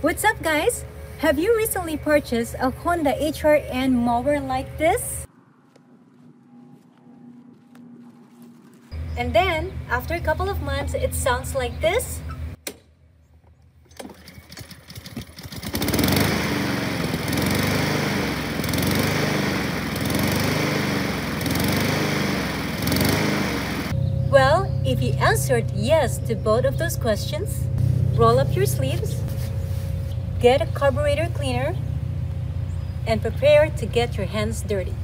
What's up guys? Have you recently purchased a Honda HRN mower like this? And then, after a couple of months, it sounds like this? Well, if you answered yes to both of those questions, roll up your sleeves, get a carburetor cleaner, and prepare to get your hands dirty.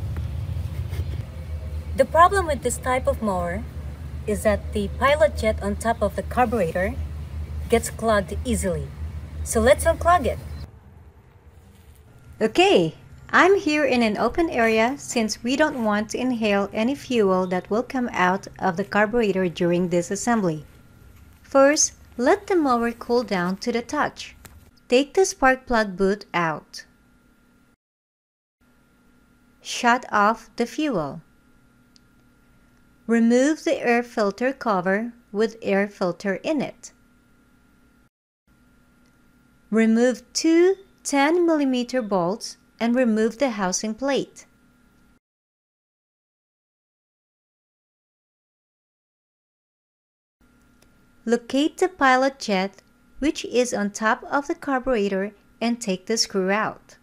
The problem with this type of mower is that the pilot jet on top of the carburetor gets clogged easily. So let's unclog it. Okay, I'm here in an open area since we don't want to inhale any fuel that will come out of the carburetor during this assembly. First, let the mower cool down to the touch. Take the spark plug boot out. Shut off the fuel. Remove the air filter cover with air filter in it. Remove two 10 millimeter bolts and remove the housing plate. Locate the pilot jet which is on top of the carburetor and take the screw out.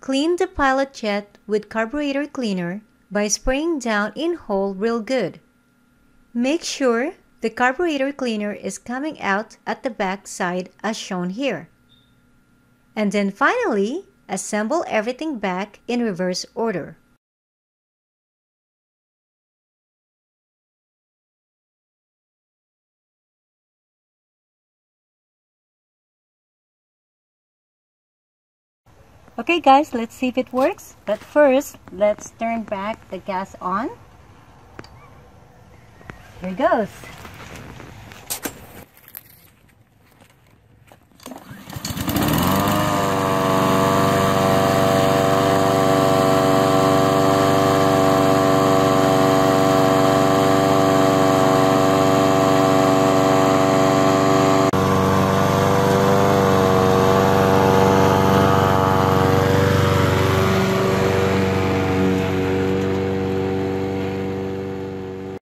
Clean the pilot jet with carburetor cleaner by spraying down in hole real good. Make sure the carburetor cleaner is coming out at the back side as shown here. And then finally, assemble everything back in reverse order. Okay guys, let's see if it works. But first, let's turn back the gas on. Here it goes.